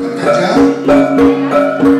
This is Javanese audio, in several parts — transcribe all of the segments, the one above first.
Good job.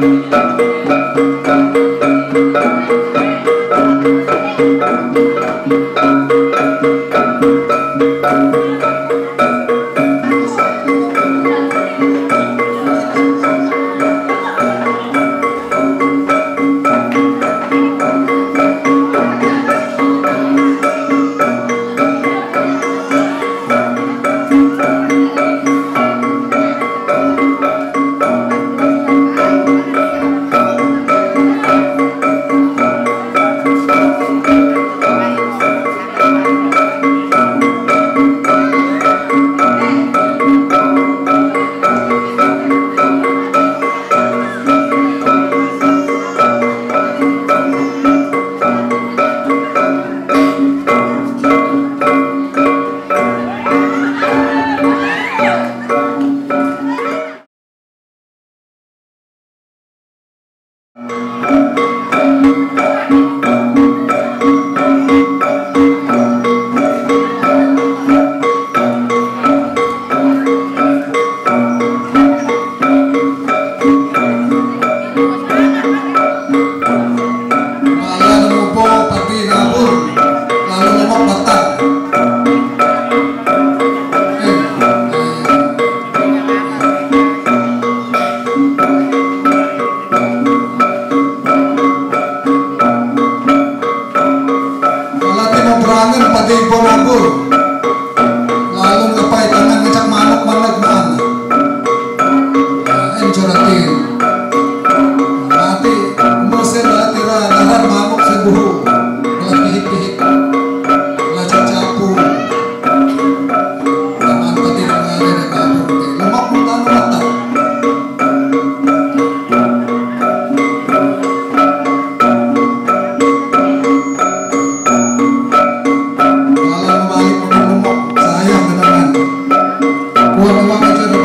Thank you. Come on,